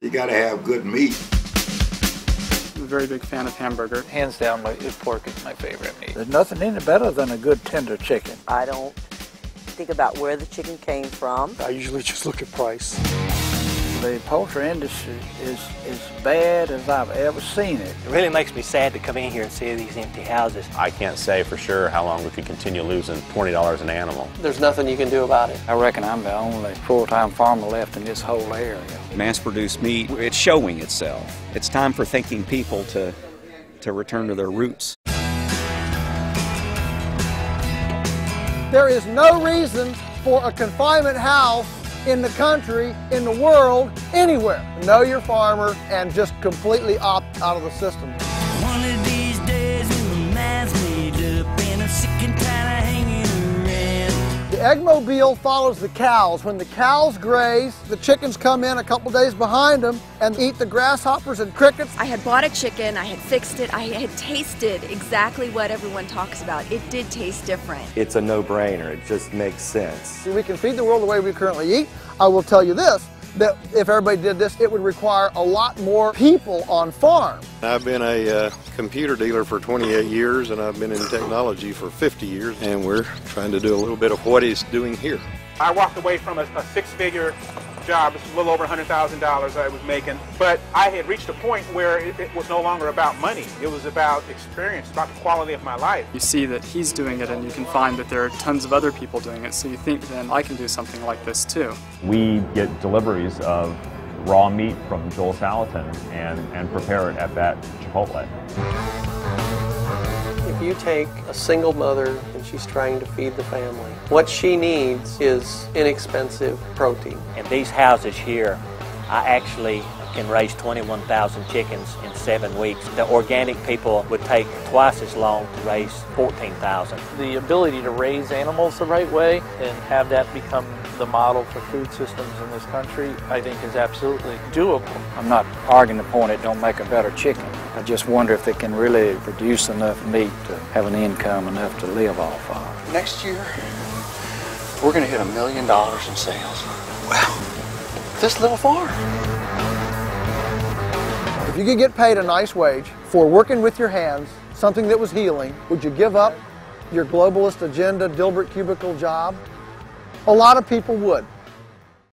You got to have good meat. I'm a very big fan of hamburger. Hands down, my, pork is my favorite meat. There's nothing any better than a good tender chicken. I don't think about where the chicken came from. I usually just look at price. The poultry industry is as bad as I've ever seen it. It really makes me sad to come in here and see these empty houses. I can't say for sure how long we could continue losing $20 an animal. There's nothing you can do about it. I reckon I'm the only full-time farmer left in this whole area. Mass-produced meat, it's showing itself. It's time for thinking people to, to return to their roots. There is no reason for a confinement house in the country, in the world, anywhere. Know your farmer and just completely opt out of the system. Eggmobile follows the cows. When the cows graze, the chickens come in a couple days behind them and eat the grasshoppers and crickets. I had bought a chicken, I had fixed it, I had tasted exactly what everyone talks about. It did taste different. It's a no-brainer. It just makes sense. We can feed the world the way we currently eat. I will tell you this, that if everybody did this, it would require a lot more people on farm. I've been a uh, computer dealer for 28 years and I've been in technology for 50 years and we're trying to do a little bit of what he's doing here. I walked away from a, a six-figure job. It's a little over $100,000 I was making. But I had reached a point where it, it, was no longer about money. It was about experience, about the quality of my life. You see that he's doing it and you can find that there are tons of other people doing it. So you think then I can do something like this too. We get deliveries of raw meat from Joel Salatin and, and prepare it at that Chipotle. If you take a single mother and she's trying to feed the family, what she needs is inexpensive protein. In these houses here, I actually can raise 21,000 chickens in seven weeks. The organic people would take twice as long to raise 14,000. The ability to raise animals the right way and have that become the model for food systems in this country, I think is absolutely doable. I'm not arguing the point it don't make a better chicken. I just wonder if they can really produce enough meat to have an income enough to live off of. Next year, we're going to hit a million dollars in sales. Wow. This little farm. If you could get paid a nice wage for working with your hands, something that was healing, would you give up your globalist agenda Dilbert cubicle job? A lot of people would.